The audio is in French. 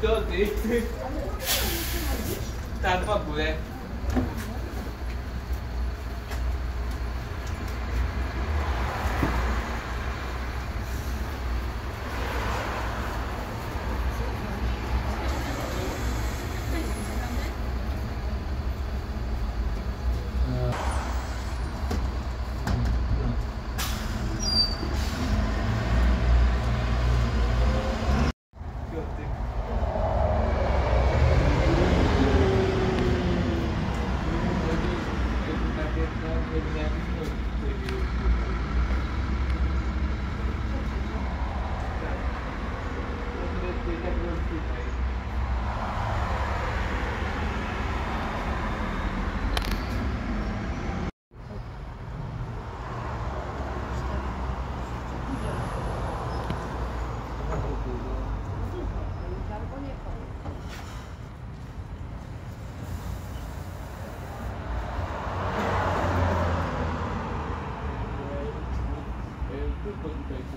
teu dedo. Tá bagulho, é. Gracias.